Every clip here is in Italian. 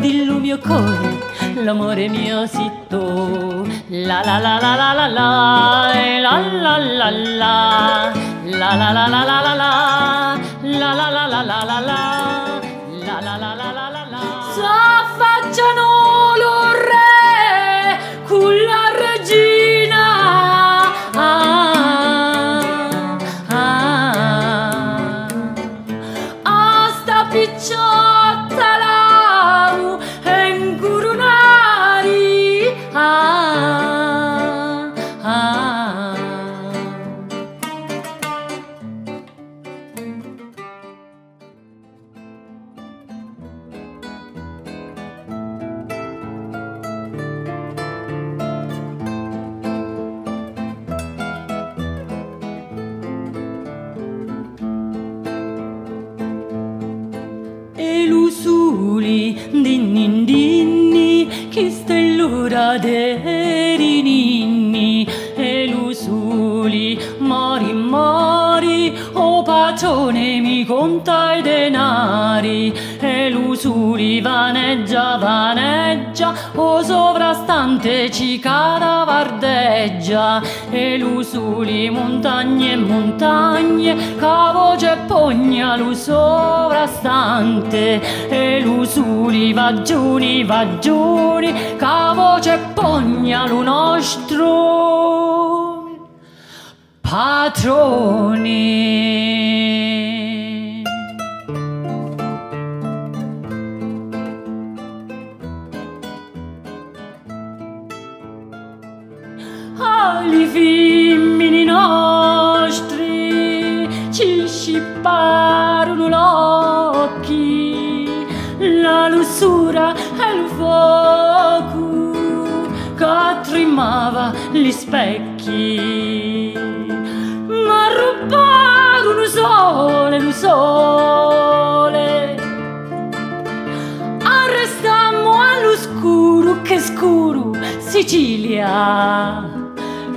tu mio cuore L'amore mio sito La la la la la la la La la la la La la la la la la la La la la la la la la La la la la la la ni ni ni ni qui ste l'ura de ragione mi conta i denari e l'usuri vaneggia, vaneggia, o sovrastante cicada vardeggia e l'usuri montagne, montagne, cavoce e pogna lo sovrastante e l'usuri vagioni, vagioni, cavoce e pogna lo nostro patrone ali femmini nostri ci scipparono l'occhi la lussura e il fuoco tremava gli specchi. Ma rubarono sole lo sole. Arrestammo all'oscuro che scuro Sicilia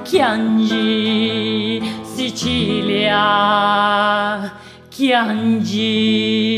Chiangi Sicilia Chiangi